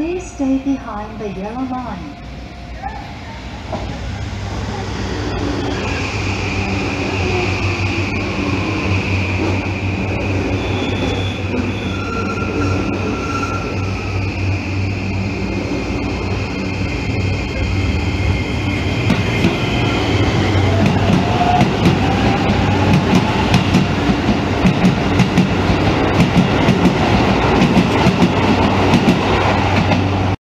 Please stay behind the yellow line.